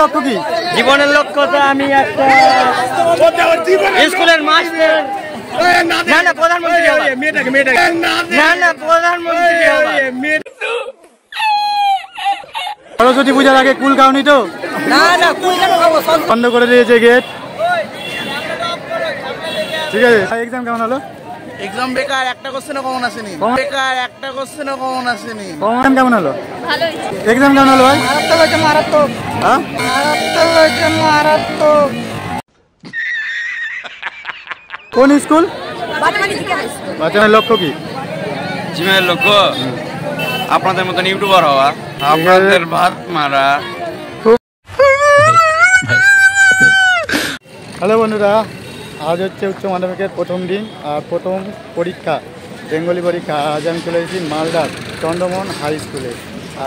লক্ষ্য কি? জীবনের লক্ষ্য তো আমি একটা স্কুলের মাস্টার। না না প্রধানমন্ত্রী। না না প্রধানমন্ত্রী সরস্বতী পূজার আগে কুল খাওনি তো? না না কুল কেন খাব? বন্ধ করে দিয়েছে গেট। ঠিক আছে। এক্সাম কেমন হলো? এক্সাম বেকার একটা কোশ্চেনও কমন আসেনি। কমন- বেকার একটা কোশ্চেনও কমন আসেনি। এক্সাম কেমন হলো? ভালো এক্সাম কেমন হলো ভাই? মারাত্মক হয়েছে মারাত্মক। হ্যাঁ? মারাত্মক হয়েছে মারাত্মক। কোন স্কুল? বাচ্চাদের লক্ষ্য কি? জীবনের লক্ষ্য? আপনাদের মতন ইউটিউবার হওয়া আপনাদের ভাত মারা। হ্যালো বন্ধুরা। আজ হচ্ছে উচ্চ মাধ্যমিকের প্রথম দিন আর প্রথম পরীক্ষা, বেঙ্গলি পরীক্ষা। আজ আমি চলে এসেছি মালদার চন্দ্রমোহন হাই স্কুলে।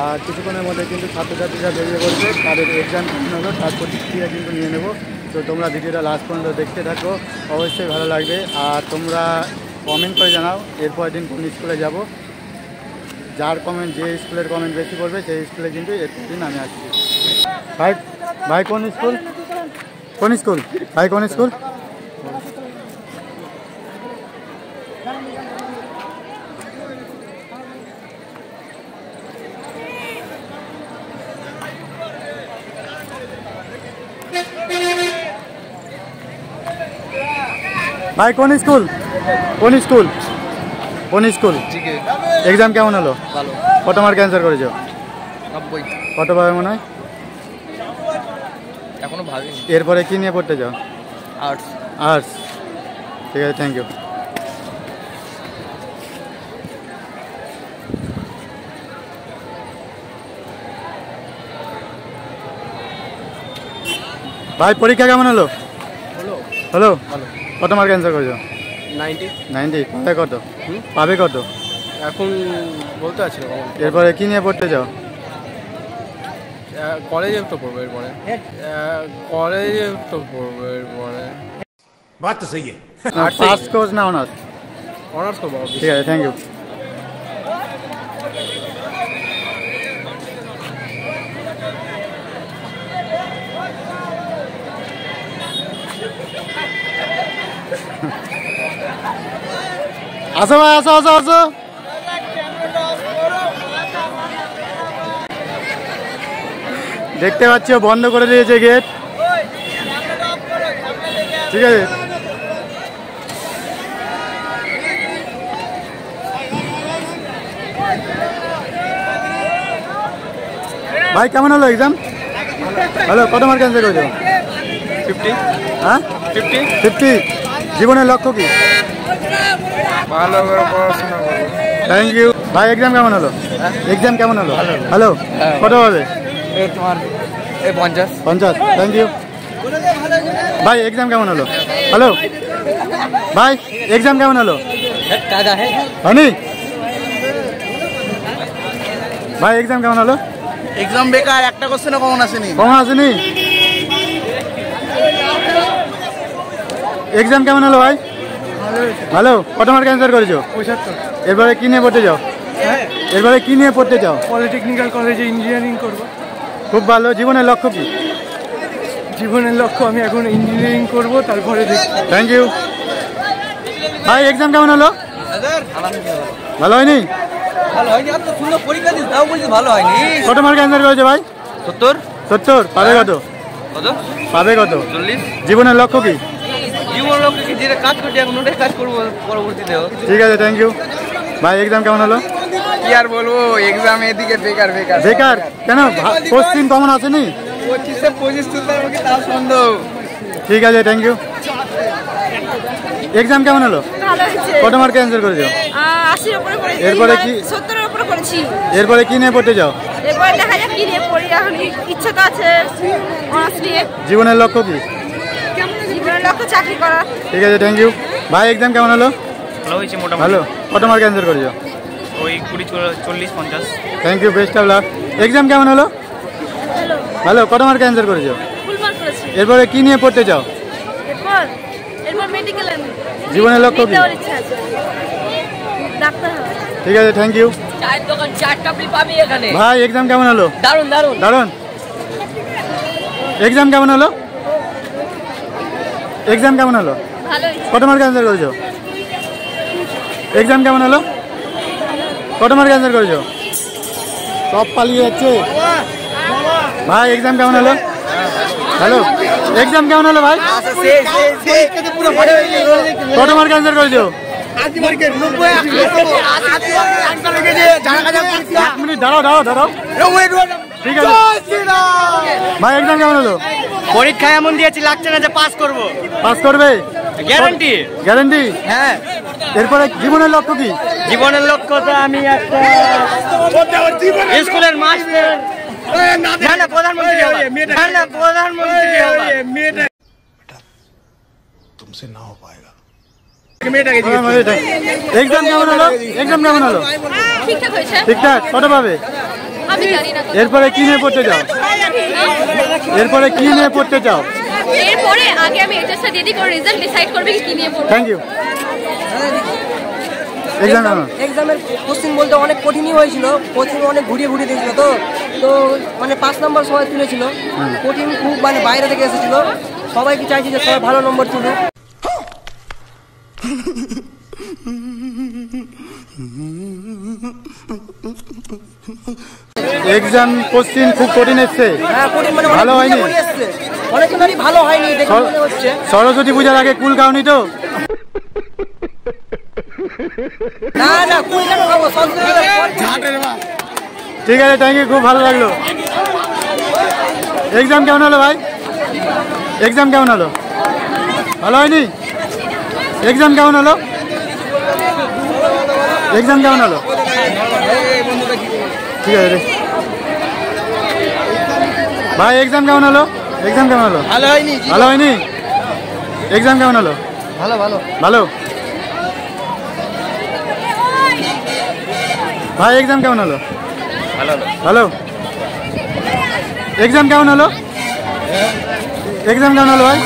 আর কিছুক্ষণের মধ্যে কিন্তু ছাত্রছাত্রীরা বেরিয়ে পড়বে। তাদের এক্সাম কেমন হলো তার প্রতিক্রিয়া কিন্তু নিয়ে নেব। তো তোমরা ভিডিওটা লাস্ট পর্যন্ত দেখতে থাকো, অবশ্যই ভালো লাগবে। আর তোমরা কমেন্ট করে জানাও এরপর দিন কোন স্কুলে যাব। যার কমেন্ট যে স্কুলের কমেন্ট বেশি করবে সেই স্কুলে কিন্তু এরপর দিন আমি আসছি। ভাই ভাই কোন স্কুল? কোন স্কুল? ভাই কোন স্কুল? ভাই কোন স্কুল? কোন স্কুল? কোন স্কুল? এক্সাম কেমন হলো? কত মার্ক অ্যান্সার করেছ? কত পাবে মনে হয়? এখনও ভাবিনি। এরপরে কি নিয়ে পড়তে যাও? আর্টস আর্টস ঠিক আছে থ্যাংক ইউ ভাই পরীক্ষা কেমন হলো? হলো। কত মার্ক অ্যান্সার করেছ? নাইনটি নাইনটি পাবে কত? পাবে কত? এখন বলতে পারছি না এরপরে কি নিয়ে পড়তে যাও কলেজে তো পড়ব এরপরে। কলেজে তো পড়ব এরপরে। ফার্স্ট কোর্স না অনার্স অনার্স করব ঠিক আছে থ্যাংক ইউ আসো ভাই আসো আসো আসো। দেখতে পাচ্ছ বন্ধ করে দিয়েছে গেট ঠিক আছে। ভাই কেমন হলো এক্সাম হ্যালো কত মার্ক অ্যান্সার করেছ? ফিফটি হ্যাঁ? ফিফটি ফিফটি জীবনের লক্ষ্য কি? ভালো করে পড়াশোনা করব থ্যাংক ইউ ভাই এক্সাম কেমন হলো? এক্সাম কেমন হলো? হ্যালো কত হবে এই তোমার এই পঞ্চাশ। পঞ্চাশ। থ্যাংক ইউ ভাই এক্সাম কেমন হলো? হ্যালো ভাই এক্সাম কেমন হলো? দাদা হ্যাঁ। হয়নি? ভাই এক্সাম কেমন হলো? এক্সাম বেকার একটা কোশ্চেনও কমন আসেনি। কমন আসেনি? এক্সাম কেমন হলো ভাই? ভালো কত মার্ক অ্যান্সার করেছ? এরপরে কি নিয়ে পড়তে যাও? এরপরে কি নিয়ে পড়তে চাও? পলিটেকনিক্যাল কলেজে ইঞ্জিনিয়ারিং করব। খুব ভালো। জীবনের লক্ষ্য কি? জীবনের লক্ষ্য আমি এখন ইঞ্জিনিয়ারিং করব তারপরে দেখি থ্যাংক ইউ ভাই এক্সাম কেমন হলো? ভালো হয়নি? কত মার্ক অ্যান্সার করেছ ভাই? সত্তর। সত্তর। পাবে কত? কত? পাবে কত? চল্লিশ। জীবনের লক্ষ্য কি? জীবন লক্ষ্যে যেটা কাজ করছি এখন ওটাই কাজ করব পরবর্তীতেও ঠিক আছে থ্যাংক ইউ ভাই এক্সাম কেমন হলো? কি আর বলব এক্সাম এদিকে বেকার বেকার। বেকার? কেন? কোশ্চিন কমন আসেনি পঁচিশে পঁচিশ তুলতে হবে কি? সন্দেহ। ঠিক আছে থ্যাংক ইউ এক্সাম কেমন হলো? কত মার্ক অ্যান্সার করেছ? এরপরে কি? উপরে করেছি এরপরে কি নিয়ে পড়তে যাও? কি জীবনের লক্ষ্য কি? জীবনের লক্ষ্য চাকরি করা। ঠিক আছে থ্যাংক ইউ ভাই এক্সাম কেমন হলো? ভালো হয়েছে মোটামুটি। ভালো। কত মার্ক অ্যান্সার করেছ? ওই কুড়ি চল- চল্লিশ পঞ্চাশ। Thank you best of luck exam কেমন হলো? হ্যালো ভালো। কত মার্ক অ্যান্সার করেছ? ফুল মার্ক করেছি। এরপরে কি নিয়ে পড়তে চাও? এরপর এরপর মেডিকেল জীবনের লক্ষ্য কি? ঠিক আছে থ্যাংক ইউ চায়ের দোকান চার টাপলি পাবি এখানে। ভাই এক্সাম কেমন হলো? দারুণ দারুণ দারুণ এক্সাম কেমন হলো? এক্সাম কেমন হলো? কত মার্ক অ্যান্সার করেছ? এক্সাম কেমন হলো? কত মার্ক অ্যান্সার করেছ? সব পালিয়ে যাচ্ছে। ভাই এক্সাম কেমন হলো? হ্যালো? এক্সাম কেমন হলো ভাই? কত মার্ক অ্যান্সার করেছ? দাঁড়াও দাঁড়াও দাঁড়াও। ঠিক আছে। ভাই এক্সাম কেমন হলো? পরীক্ষা এমন দিয়েছি লাগছে না যে পাস করব। পাস করবে? গ্যারান্টি গ্যারান্টি হ্যাঁ। এরপরে জীবনের লক্ষ্য কি? জীবনের লক্ষ্য তো আমি একটা স্কুলের মাস্টার। না না প্রধানমন্ত্রী হবার। না না প্রধানমন্ত্রী হবার। এক্সাম কেমন হলো? এক্সাম কেমন হলো? ঠিকঠাক হয়েছে। কত পাবে? এরপরে কি নিয়ে পড়তে চাও এরপরে কি নিয়ে পড়তে চাও? এরপরে আগে আমি এইচএসটা দিয়ে দিই করে রেজাল্ট ডিসাইড করবে কি নিয়ে পড়ব। থ্যাংক ইউ এক্সাম এক্সামের কোশ্চেন বলতে অনেক কঠিনই হয়েছিল। কোশ্চেন অনেক ঘুরিয়ে ঘুরিয়ে দিয়েছিল তো। তো মানে পাঁচ নম্বর সবাই তুলেছিল। কঠিন খুব মানে বাইরে থেকে এসেছিল। সবাইকে চাইছি যে সবাই ভালো নম্বর তুলে এক্সাম কোশ্চিন খুব কঠিন এসছে। হ্যাঁ কঠিন মানে ভালো হয়নি? অনেকজনেরই ভালো হয়নি সরস্বতী পূজার আগে কুল খাওনি তো? না না কুড়ি কেন খাব ঠিক আছে থ্যাংক ইউ খুব ভালো লাগল। এক্সাম কেমন হলো ভাই? এক্সাম কেমন হলো? ভালো হয়নি? এক্সাম কেমন হলো? এক্সাম কেমন হলো? ঠিক আছে রে। ভাই এক্সাম কেমন হলো? এক্সাম কেমন হলো? ভালো হয়নি ভালো হয়নি? এক্সাম কেমন হলো? ভালো ভালো। ভালো? ভাই এক্সাম কেমন হলো? ভালো ভালো? এক্সাম কেমন হলো? এক্সাম কেমন হলো ভাই?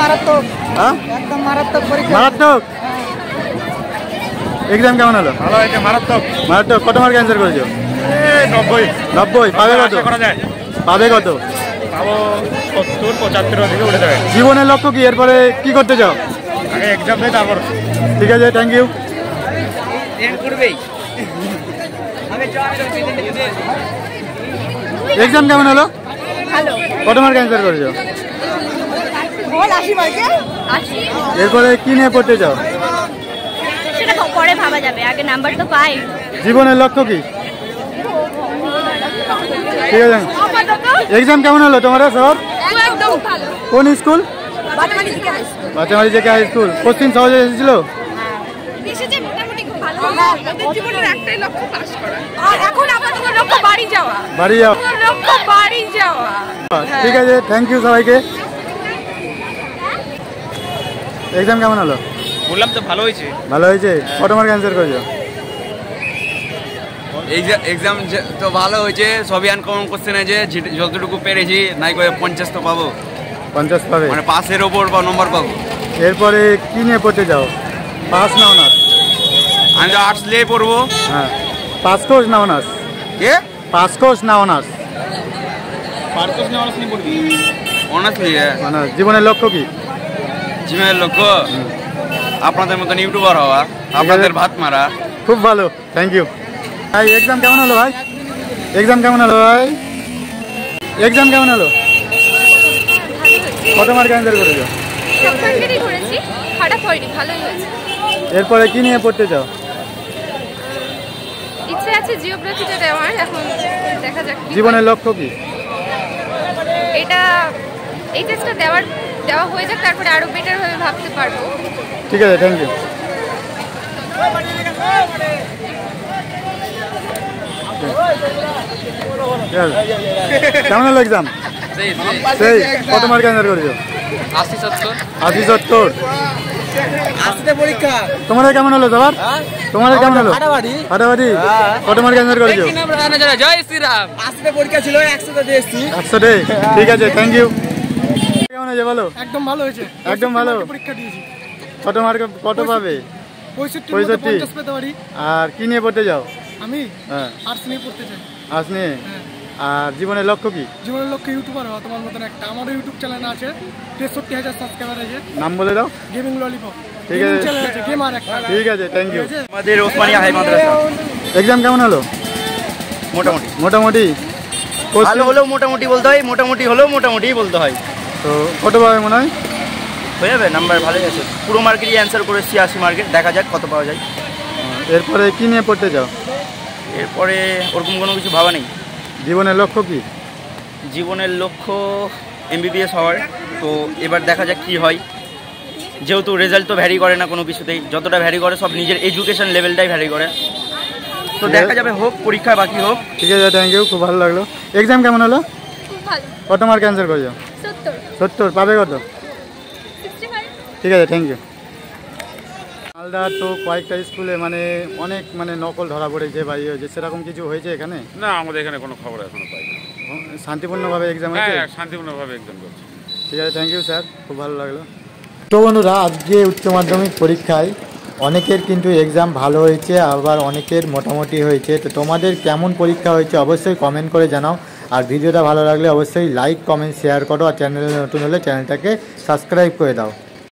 মারাত্মক হ্যাঁ? একদম মারাত্মক পরীক্ষা। মারাত্মক? এক্সাম কেমন হলো? ভালো হয়েছে মারাত্মক। মারাত্মক? কত মার্ক অ্যান্সার করেছ? নব্বই। নব্বই? পাবে কত? করা যায়। পাবে কত? পাবো সত্তর পঁচাত্তর দিকে উঠে যাবে। জীবনের লক্ষ্য কি? এরপরে কি করতে চাও? আগে এক্সাম দেয় তারপর। ঠিক আছে থ্যাংক ইউ এক্সাম কেমন হলো? কত মার্ক অ্যান্সার করেছ? এরপরে কি নিয়ে পড়তে চাও? পরে ভাবা যাবে আগে নাম্বার তো পাই। জীবনের লক্ষ্য কি? ঠিক আছে। এক্সাম কেমন হলো? তোমার সব কোন school Bachchamari JK high school question সহজে এসেছিল? এসেছে মোটামুটি খুব ভালো। আমাদের জীবনের একটাই লক্ষ্য পাস করা। আর এখন আপাতত লক্ষ্য বাড়ি যাওয়া। বাড়ি যাও লক্ষ্য বাড়ি যাওয়া। ঠিক আছে থ্যাংক ইউ সবাইকে। এক্সাম কেমন হলো? বললাম তো ভালো হয়েছে। ভালো হয়েছে? কত মার্ক অ্যান্সার করেছ? এক্সাম তো ভালো হয়েছে সবই আনকমন কোশ্চেন আছে যতটুকু পেরেছি নাই করে পঞ্চাশ তো পাবো। পঞ্চাশ পাবে। মানে পাসের ওপর বা নম্বর পাবো। এরপরে কি নিয়ে পড়তে যাও? পাস না অনার্স আমি তো আর্টস নিয়ে পড়ব। হ্যাঁ। পাস কোর্স না অনার্স কে? পাস কোর্স না অনার্স অনার্স নিয়ে অনার্স জীবনের লক্ষ্য কি? জীবনের লক্ষ্য? আপনাদের মতন ইউটিউবার হওয়া আপনাদের ভাত মারা। খুব ভালো। থ্যাংক ইউ ভাই এক্সাম কেমন হলো ভাই? এক্সাম কেমন হলো ভাই? এক্সাম কেমন হলো? কত মার্ক অ্যান্সার করেছ? খারাপ হয়নি ভালোই হয়েছে। এরপরে কি নিয়ে পড়তে চাও? ইচ্ছে আছে জিওগ্রাফিটা এখন দেখা যাক জীবনের লক্ষ্য কি? এটা এই দেওয়ার দেওয়া হয়ে যাক তারপরে আরও বেটার ভাবে ভাবতে পারব। ঠিক আছে থ্যাংক ইউ কেমন হলো এক্সাম সেই কত মার্ক অ্যান্সার করেছ? আশি সত্তর। আশি সত্তর। পরীক্ষা। তোমাদের কেমন হলো সবার তোমাদের কেমন হলো? ফাটাফাটি। ফাটাফাটি কত মার্ক অ্যান্সার করেছ? জয় শ্রীরাম। পরীক্ষা ছিল একসাথে দিয়েছি একশোটে ঠিক আছে থ্যাংক ইউ কেমন হয়েছে বলো? একদম ভালো হয়েছে। একদম ভালো। পরীক্ষা দিয়েছি। কত মার্ক কত পাবে? পঁয়ষট্টি আর কি নিয়ে পড়তে যাও? আমি? হ্যাঁ। আর্টস নিয়ে পড়তে চাই। আস নিয়ে আর জীবনের লক্ষ্য কি? জীবনের লক্ষ্যে ইউটিউবার হওয়া তোমার মতন একটা। আমারও ইউটিউব চ্যানেল আছে। তেষট্টি হাজার সাবস্ক্রাইবার আছে। নাম বলে দাও। গেমিং ললিপপ ঠিক আছে। গেমার একটা। ঠিক আছে থ্যাংক ইউ আমাদের ওসমানিয়া হাই মাদ্রাসা। এক্সাম কেমন হলো? মোটামুটি। মোটামুটি। ভালো হলেও মোটামুটি বলতে হয় মোটামুটি হলেও মোটামুটিই বলতে হয়। তো কত পাবে মনে হয়? হয়ে যাবে নাম্বার ভালোই আছে। পুরো মার্কেটই অ্যান্সার করেছি আশি মার্কেট দেখা যাক কত পাওয়া যায়। এরপরে কি নিয়ে পড়তে চাও এরপরে ওরকম কোনো কিছু ভাবা নেই। জীবনের লক্ষ্য কি? জীবনের লক্ষ্য এমবিবিএস হওয়ার। তো এবার দেখা যাক কি হয়। যেহেতু রেজাল্ট তো ভ্যারি করে না কোনো কিছুতেই। যতটা ভ্যারি করে সব নিজের এডুকেশন লেভেলটাই ভ্যারি করে। তো দেখা যাবে হোক পরীক্ষা বাকি হোক। ঠিক আছে থ্যাংক ইউ খুব ভালো লাগল। এক্সাম কেমন হলো? কত মার্ক ক্যান্সেল করেছ? সত্তর। সত্তর পাবে কত? ঠিক আছে থ্যাংক ইউ মালদার তো কয়েকটা স্কুলে মানে অনেক মানে নকল ধরা পড়েছে বা ইয়ে হয়েছে। সেরকম কিছু হয়েছে এখানে? না আমাদের এখানে কোনো খবর এখনও পাই না শান্তিপূর্ণভাবে এক্সাম হ্যাঁ হয়েছে? হ্যাঁ, শান্তিপূর্ণভাবে একদম করছে। ঠিক আছে থ্যাংক ইউ স্যার খুব ভালো লাগল। তো বন্ধুরা আজকে উচ্চ মাধ্যমিক পরীক্ষায় অনেকের কিন্তু এক্সাম ভালো হয়েছে আবার অনেকের মোটামুটি হয়েছে। তো তোমাদের কেমন পরীক্ষা হয়েছে অবশ্যই কমেন্ট করে জানাও। আর ভিডিওটা ভালো লাগলে অবশ্যই লাইক কমেন্ট শেয়ার করো। আর চ্যানেলে নতুন হলে চ্যানেলটাকে সাবস্ক্রাইব করে দাও।